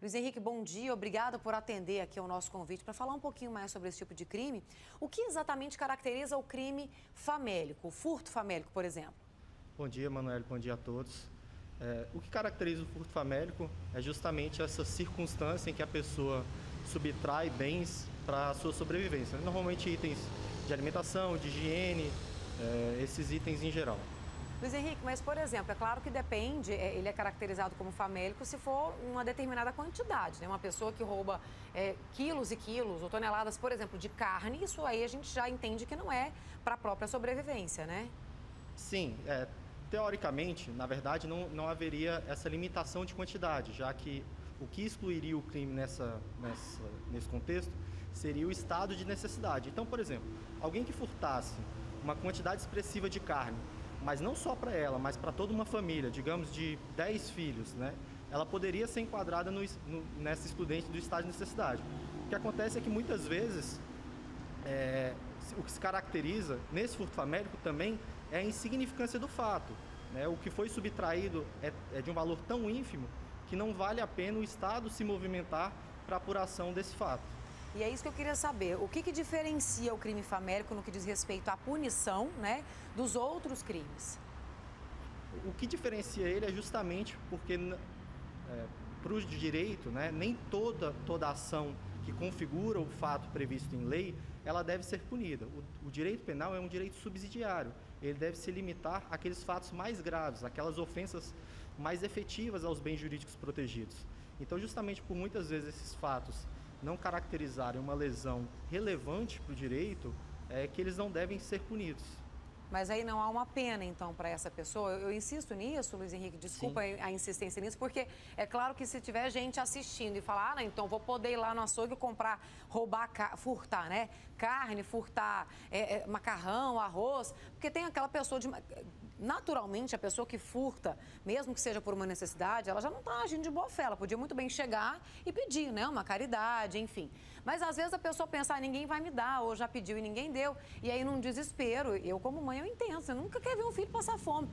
Luiz Henrique, bom dia. Obrigada por atender aqui ao nosso convite para falar um pouquinho mais sobre esse tipo de crime. O que exatamente caracteriza o crime famélico, o furto famélico, por exemplo? Bom dia, Manuel. Bom dia a todos. É, o que caracteriza o furto famélico é justamente essa circunstância em que a pessoa subtrai bens para a sua sobrevivência. Normalmente itens de alimentação, de higiene, é, esses itens em geral. Luiz Henrique, mas por exemplo, é claro que depende, é, ele é caracterizado como famélico se for uma determinada quantidade, né? Uma pessoa que rouba é, quilos e quilos ou toneladas, por exemplo, de carne, isso aí a gente já entende que não é para a própria sobrevivência, né? Sim, é, teoricamente, na verdade, não, não haveria essa limitação de quantidade, já que o que excluiria o crime nessa, nessa, nesse contexto seria o estado de necessidade. Então, por exemplo, alguém que furtasse uma quantidade expressiva de carne mas não só para ela, mas para toda uma família, digamos de 10 filhos, né? ela poderia ser enquadrada no, no, nessa estudante do estado de necessidade. O que acontece é que muitas vezes é, o que se caracteriza nesse furto famélico também é a insignificância do fato. Né? O que foi subtraído é, é de um valor tão ínfimo que não vale a pena o Estado se movimentar para apuração desse fato. E é isso que eu queria saber. O que, que diferencia o crime famélico no que diz respeito à punição né, dos outros crimes? O que diferencia ele é justamente porque, é, para o direito, né, nem toda, toda ação que configura o fato previsto em lei, ela deve ser punida. O, o, direito penal é um direito subsidiário. Ele deve se limitar àqueles fatos mais graves, aquelas ofensas mais efetivas aos bens jurídicos protegidos. Então, justamente por muitas vezes esses fatos não caracterizarem uma lesão relevante para o direito, é que eles não devem ser punidos. Mas aí não há uma pena, então, para essa pessoa? Eu, eu, insisto nisso, Luiz Henrique, desculpa a, a, insistência nisso, porque é claro que se tiver gente assistindo e falar, ah, não, então vou poder ir lá no açougue comprar, roubar, furtar, né? Carne, furtar é, é, macarrão, arroz, porque tem aquela pessoa de naturalmente, a pessoa que furta, mesmo que seja por uma necessidade, ela já não está agindo de boa fé. Ela podia muito bem chegar e pedir, né? Uma caridade, enfim. Mas às vezes a pessoa pensa, ah, ninguém vai me dar, ou já pediu e ninguém deu. E aí, num desespero, eu como mãe, eu entendo. Você nunca quer ver um filho passar fome.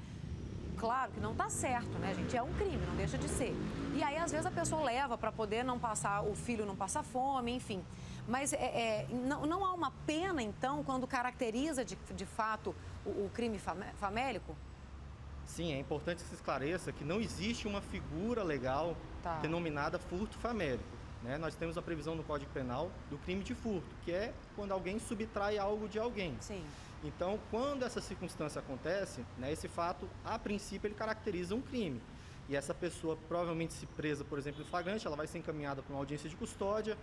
Claro que não está certo, né, gente? É um crime, não deixa de ser. E aí, às vezes, a pessoa leva para poder não passar, o filho não passar fome, enfim. Mas é, é, não, não há uma pena, então, quando caracteriza de, de fato o, o crime famélico? Sim, é importante que se esclareça que não existe uma figura legal tá. denominada furto famélico. Né? Nós temos a previsão no Código Penal do crime de furto, que é quando alguém subtrai algo de alguém. Sim. Então, quando essa circunstância acontece, né, esse fato, a princípio, ele caracteriza um crime. E essa pessoa, provavelmente se presa, por exemplo, em flagrante, ela vai ser encaminhada para uma audiência de custódia,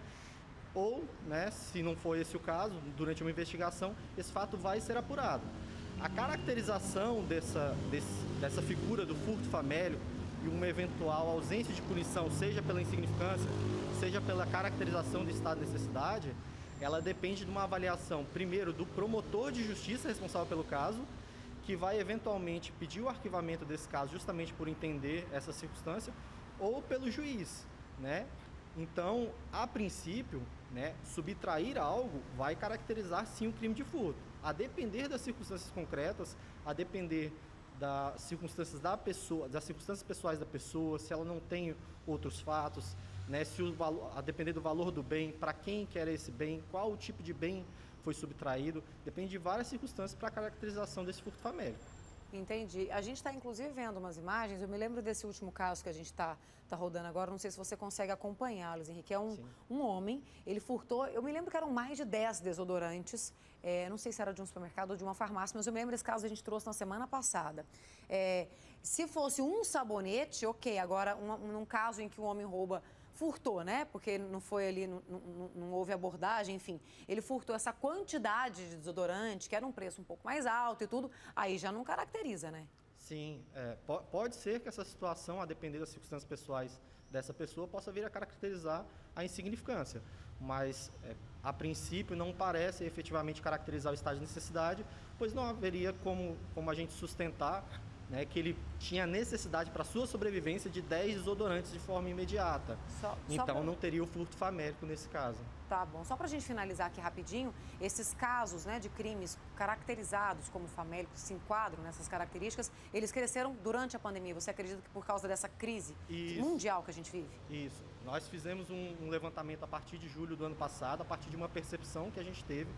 ou, né, se não for esse o caso, durante uma investigação, esse fato vai ser apurado. A caracterização dessa, desse, dessa figura do furto famélico e uma eventual ausência de punição, seja pela insignificância, seja pela caracterização do estado de necessidade, ela depende de uma avaliação, primeiro, do promotor de justiça responsável pelo caso, que vai eventualmente pedir o arquivamento desse caso justamente por entender essa circunstância, ou pelo juiz, né? Então, a princípio, né, subtrair algo vai caracterizar sim um crime de furto. A depender das circunstâncias concretas, a depender das circunstâncias da pessoa, das circunstâncias pessoais da pessoa, se ela não tem outros fatos, né, se o valor, a depender do valor do bem, para quem quer esse bem, qual o tipo de bem foi subtraído, depende de várias circunstâncias para a caracterização desse furto famélico. Entendi. A gente está, inclusive, vendo umas imagens. Eu me lembro desse último caso que a gente está tá rodando agora. Não sei se você consegue acompanhá-los, Henrique. É um, um homem, ele furtou. Eu me lembro que eram mais de 10 desodorantes. É, não sei se era de um supermercado ou de uma farmácia, mas eu me lembro desse caso que a gente trouxe na semana passada. É, se fosse um sabonete, ok. Agora, um, num caso em que um homem rouba furtou, né? Porque não foi ali, não, não, não, houve abordagem, enfim. Ele furtou essa quantidade de desodorante, que era um preço um pouco mais alto e tudo, aí já não caracteriza, né? Sim, é, pode ser que essa situação, a depender das circunstâncias pessoais dessa pessoa, possa vir a caracterizar a insignificância. Mas, é, a princípio, não parece efetivamente caracterizar o estado de necessidade, pois não haveria como, como a gente sustentar né, que ele tinha necessidade para sua sobrevivência de 10 desodorantes de forma imediata. Só, então só pra... não teria o furto famélico nesse caso. Tá bom. Só para a gente finalizar aqui rapidinho, esses casos né, de crimes caracterizados como famélicos, se enquadram nessas características, eles cresceram durante a pandemia. Você acredita que por causa dessa crise Isso. mundial que a gente vive? Isso. Nós fizemos um, um levantamento a partir de julho do ano passado, a partir de uma percepção que a gente teve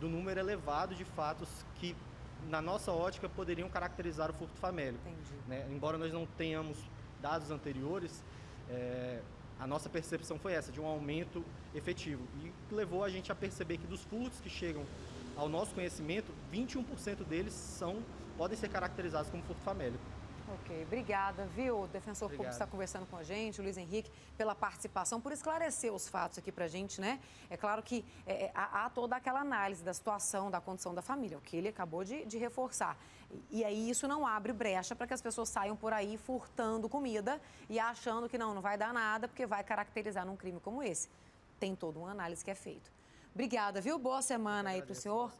do número elevado de fatos que na nossa ótica, poderiam caracterizar o furto famélico. Né? Embora nós não tenhamos dados anteriores, é, a nossa percepção foi essa, de um aumento efetivo. E levou a gente a perceber que dos furtos que chegam ao nosso conhecimento, 21% deles são, podem ser caracterizados como furto famélico. Ok, obrigada, viu? O defensor Obrigado. público está conversando com a gente, o Luiz Henrique, pela participação, por esclarecer os fatos aqui para a gente, né? É claro que é, é, há, há, toda aquela análise da situação, da condição da família, o que ele acabou de, de reforçar. E, e aí isso não abre brecha para que as pessoas saiam por aí furtando comida e achando que não, não vai dar nada, porque vai caracterizar num crime como esse. Tem toda uma análise que é feita. Obrigada, viu? Boa semana aí para o senhor.